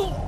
Oh!